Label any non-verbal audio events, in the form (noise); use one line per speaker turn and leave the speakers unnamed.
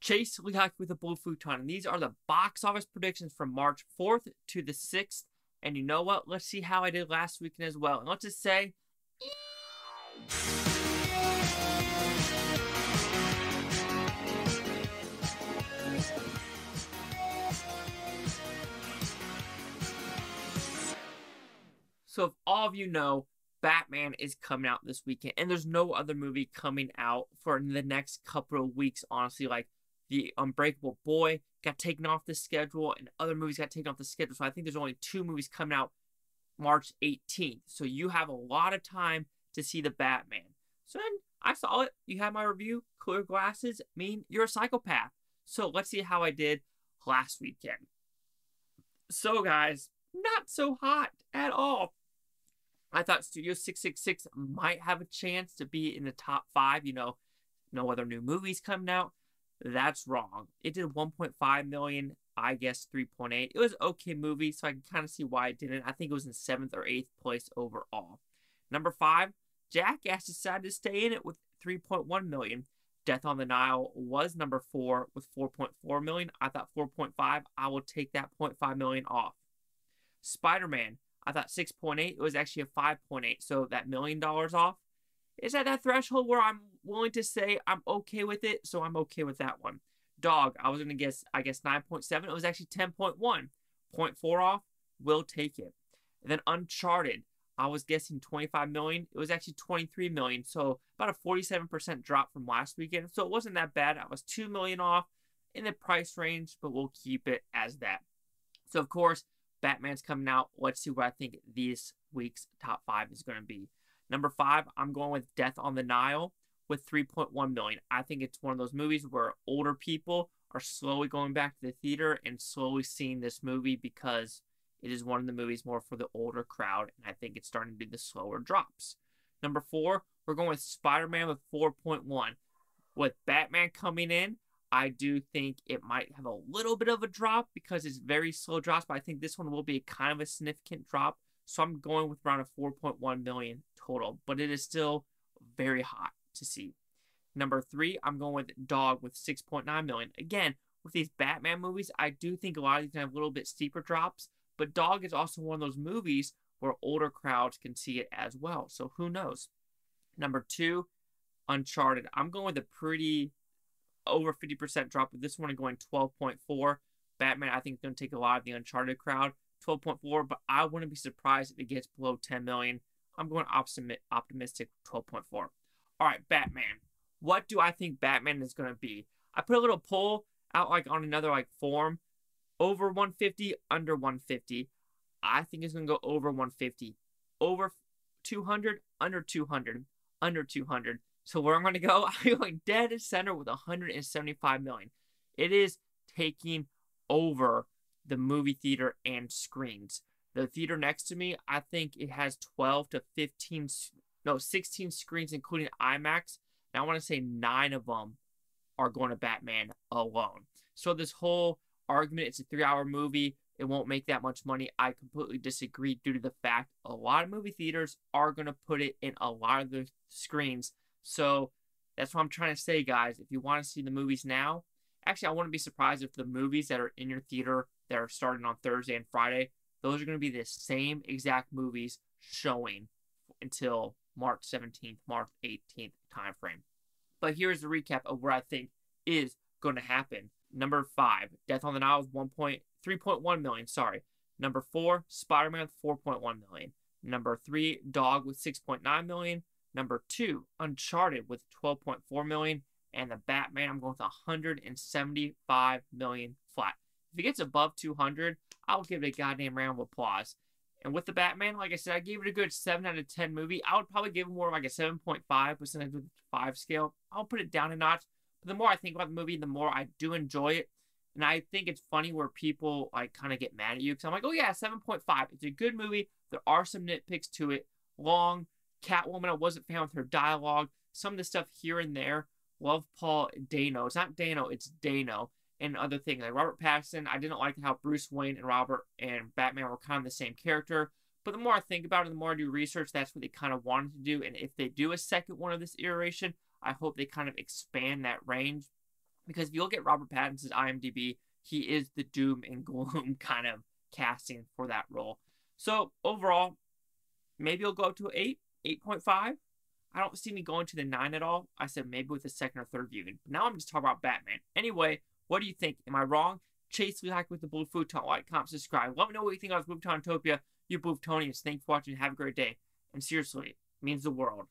Chase Lehocky with a Blue Futon. And these are the box office predictions from March 4th to the 6th. And you know what? Let's see how I did last weekend as well. And let's just say. So, if all of you know, Batman is coming out this weekend, and there's no other movie coming out for the next couple of weeks, honestly. Like, The Unbreakable Boy got taken off the schedule, and other movies got taken off the schedule. So, I think there's only two movies coming out March 18th. So, you have a lot of time to see the Batman. So, I saw it. You had my review. Clear glasses mean you're a psychopath. So, let's see how I did last weekend. So, guys, not so hot at all. I thought Studio 666 might have a chance to be in the top five. You know, no other new movies coming out. That's wrong. It did 1.5 million. I guess 3.8. It was okay movie, so I can kind of see why it didn't. I think it was in seventh or eighth place overall. Number five, Jackass decided to stay in it with 3.1 million. Death on the Nile was number four with 4.4 million. I thought 4.5. I will take that 0.5 million off. Spider Man I thought 6.8. It was actually a 5.8. So that million dollars off is at that threshold where I'm willing to say I'm okay with it. So I'm okay with that one. Dog, I was going to guess, I guess 9.7. It was actually 10.1. 0.4 off, will take it. And then Uncharted, I was guessing 25 million. It was actually 23 million. So about a 47% drop from last weekend. So it wasn't that bad. I was 2 million off in the price range, but we'll keep it as that. So, of course, Batman's coming out. Let's see what I think this week's top five is going to be. Number five, I'm going with Death on the Nile with 3.1 million. I think it's one of those movies where older people are slowly going back to the theater and slowly seeing this movie because it is one of the movies more for the older crowd, and I think it's starting to do the slower drops. Number four, we're going with Spider Man with 4.1. With Batman coming in, I do think it might have a little bit of a drop because it's very slow drops, but I think this one will be kind of a significant drop. So I'm going with around a 4.1 million total, but it is still very hot to see. Number three, I'm going with Dog with 6.9 million. Again, with these Batman movies, I do think a lot of these have a little bit steeper drops, but Dog is also one of those movies where older crowds can see it as well. So who knows? Number two, Uncharted. I'm going with a pretty over 50% drop with this one going 12.4. Batman, I think, is going to take a lot of the Uncharted crowd. 12.4, but I wouldn't be surprised if it gets below 10 million. I'm going optimistic 12.4. All right, Batman. What do I think Batman is going to be? I put a little poll out like on another like form. Over 150, under 150. I think it's going to go over 150. Over 200, under 200, under 200. So where I'm going to go, (laughs) I'm going dead center with 175 million. It is taking over the movie theater and screens. The theater next to me, I think it has 12 to 15, no, 16 screens, including IMAX. And I want to say nine of them are going to Batman alone. So this whole argument, it's a three-hour movie. It won't make that much money. I completely disagree due to the fact a lot of movie theaters are going to put it in a lot of the screens so that's what I'm trying to say, guys. If you want to see the movies now, actually, I wouldn't be surprised if the movies that are in your theater that are starting on Thursday and Friday, those are going to be the same exact movies showing until March 17th, March 18th timeframe. But here's the recap of what I think is going to happen. Number five, Death on the Nile with 1.3.1 million. Sorry. Number four, Spider-Man with 4.1 million. Number three, Dog with 6.9 million. Number two, Uncharted with 12.4 million, and the Batman I'm going with 175 million flat. If it gets above 200, I'll give it a goddamn round of applause. And with the Batman, like I said, I gave it a good 7 out of 10 movie. I would probably give it more like a 7.5 percentage with 5 scale. I'll put it down a notch. But the more I think about the movie, the more I do enjoy it. And I think it's funny where people like kind of get mad at you because I'm like, oh yeah, 7.5. It's a good movie. There are some nitpicks to it. Long, Catwoman, I wasn't fan with her dialogue. Some of the stuff here and there. Love Paul Dano. It's not Dano, it's Dano. And other things like Robert Pattinson. I didn't like how Bruce Wayne and Robert and Batman were kind of the same character. But the more I think about it, the more I do research, that's what they kind of wanted to do. And if they do a second one of this iteration, I hope they kind of expand that range. Because if you look at Robert Pattinson's IMDb, he is the doom and (laughs) gloom kind of casting for that role. So overall, maybe he'll go up to 8, 8.5. I don't see me going to the 9 at all. I said maybe with the second or third viewing. Now I'm just talking about Batman. Anyway, what do you think? Am I wrong? Chase Lee with the Blue Futon. Like, comment, subscribe. Let me know what you think about Blue Topia. You Blue Tonians. Thanks for watching. Have a great day. And seriously, means the world.